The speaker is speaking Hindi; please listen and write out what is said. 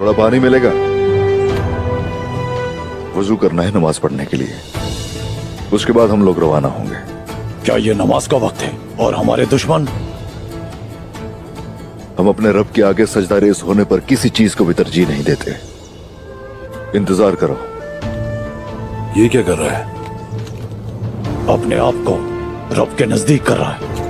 थोड़ा पानी मिलेगा। वज़ू करना है नमाज़ पढ़ने के लिए। उसके बाद हम लोग रवाना होंगे। क्या ये नमाज़ का वक्त है? और हमारे दुश्मन? हम अपने रब के आगे सजदा रेस होने पर किसी चीज़ को भी तरजीह नहीं देते। इंतज़ार करो। ये क्या कर रहा है? अपने आप को रब के नज़दीक कर रहा है।